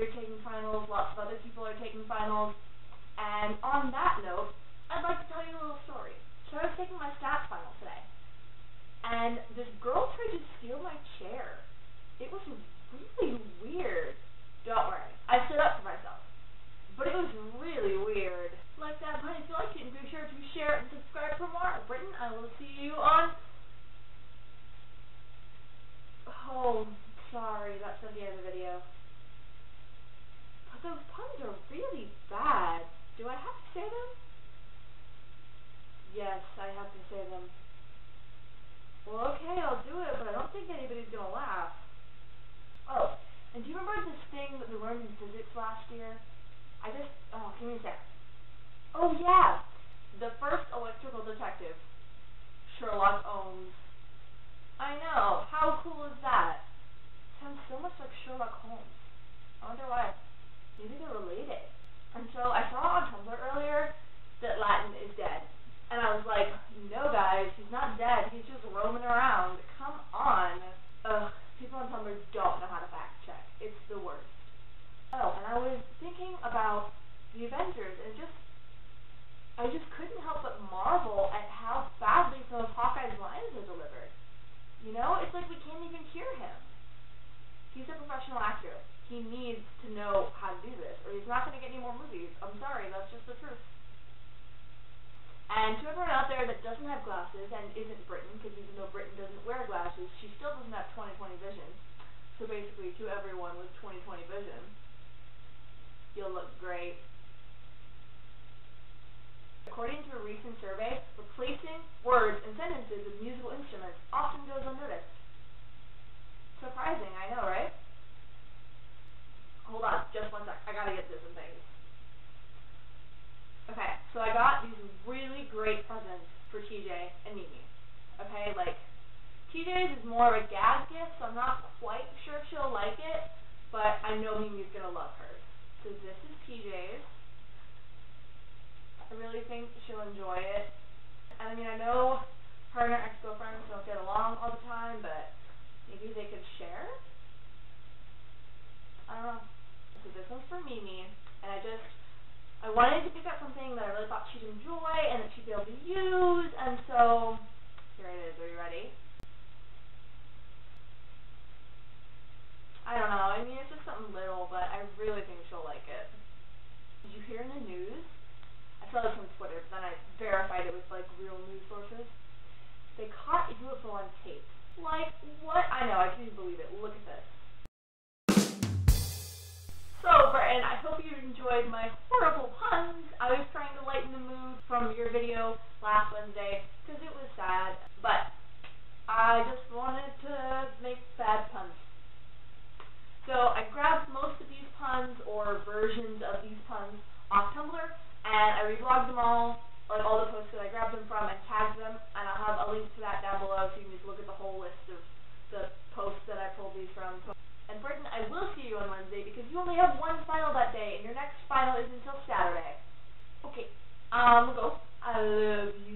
year taking finals, lots of other people are taking finals. And on that note, I'd like to tell you a little story. So I was taking my stats final today, and this girl tried to steal my chair. It was really weird. Don't worry, I stood up for myself. But it was really weird. Like that, but if you liked it, be sure to share and subscribe for more. Britain, I will see you on... Oh, sorry, that's not the end of the video. But those puns are really bad. Do I have to say them? Yes, I have to say them. Well, okay, I'll do it, but I don't think anybody's gonna laugh. Oh, and do you remember this thing that we learned in physics last year? I just, oh, give me a sec. Oh, yeah! The first electrical detective. Sherlock Ohms. I know, how cool is that? Sounds so much like Sherlock Holmes. I wonder why. Maybe they're related. And so I saw on Tumblr earlier that Latin is dead. And I was like, no guys, he's not dead, he's just roaming around. Come on. Ugh, people on Tumblr don't know how to fact check. It's the worst. Oh, and I was thinking about the Avengers and just I just couldn't help but marvel at how badly some of Hawkeye's lines are delivered. You know, it's like we can't even hear him. Professional actor. He needs to know how to do this, or he's not going to get any more movies. I'm sorry, that's just the truth. And to everyone out there that doesn't have glasses and isn't Britain, because even though Britain doesn't wear glasses, she still doesn't have 20/20 vision. So basically, to everyone with 20/20 vision, you'll look great. According to a recent survey, replacing words and sentences with musical instruments often goes unnoticed. Surprising, I know, right? Hold on, just one sec. I gotta get in things. Okay, so I got these really great presents for TJ and Mimi. Okay, like, TJ's is more of a gag gift, so I'm not quite sure if she'll like it, but I know Mimi's gonna love hers. So this is TJ's. I really think she'll enjoy it. And I mean, I know her and her ex-girlfriends don't get along all the time, but maybe they could share? I don't know. So for Mimi, and I just I wanted to pick up something that I really thought she'd enjoy and that she'd be able to use, and so here it is. Are you ready? I don't know. I mean, it's just something little, but I really think she'll like it. Did you hear in the news? I saw this on Twitter, but then I verified it with like real news sources. They caught a UFO on tape. Like what? I know. I can't even believe it. Look at this. enjoyed my horrible puns. I was trying to lighten the mood from your video last Wednesday because it was sad, but I just wanted to make bad puns. So I grabbed most of these puns or versions of these puns off Tumblr and I reblogged them all, like all the posts that I grabbed them from and tagged them, and I'll have a link to that down below so you can just look at the whole list. Um, go. I love you.